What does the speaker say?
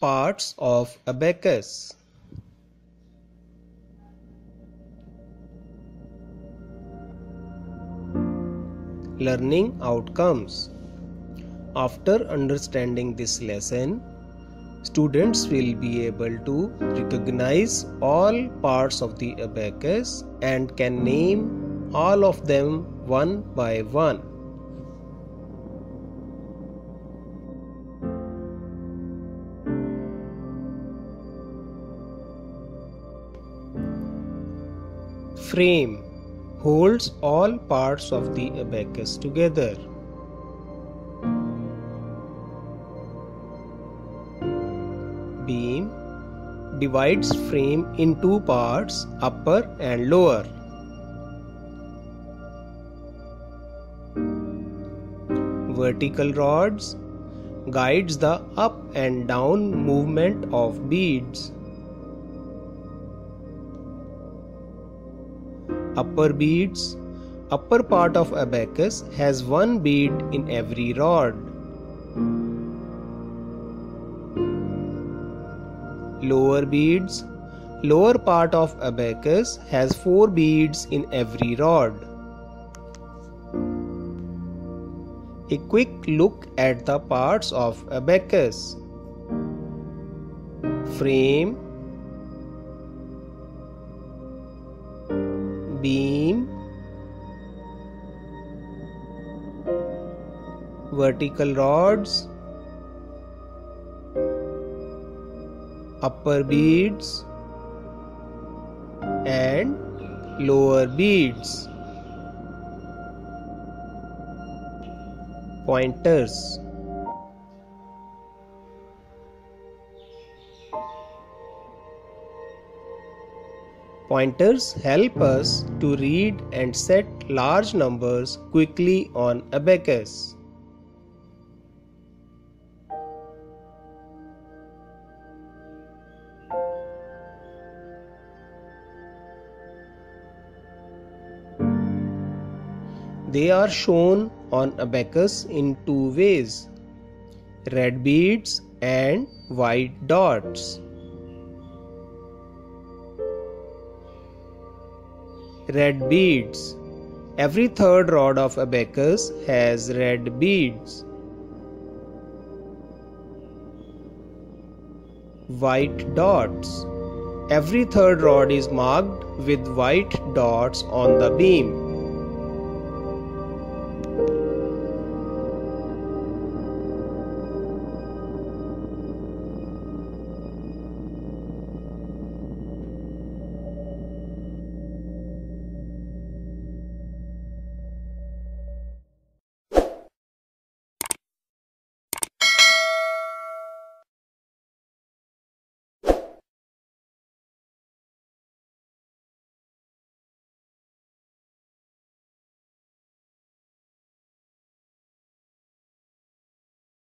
Parts of abacus. Learning outcomes. After understanding this lesson, students will be able to recognize all parts of the abacus and can name all of them one by one. Frame holds all parts of the abacus together. Beam divides frame in two parts, upper and lower. Vertical rods guides the up and down movement of beads. Upper beads Upper part of abacus has one bead in every rod. Lower beads Lower part of abacus has four beads in every rod. A quick look at the parts of abacus. Frame beam vertical rods upper beads and lower beads. Pointers Pointers help us to read and set large numbers quickly on abacus. They are shown on abacus in two ways red beads and white dots. Red beads. Every third rod of abacus has red beads. White dots. Every third rod is marked with white dots on the beam.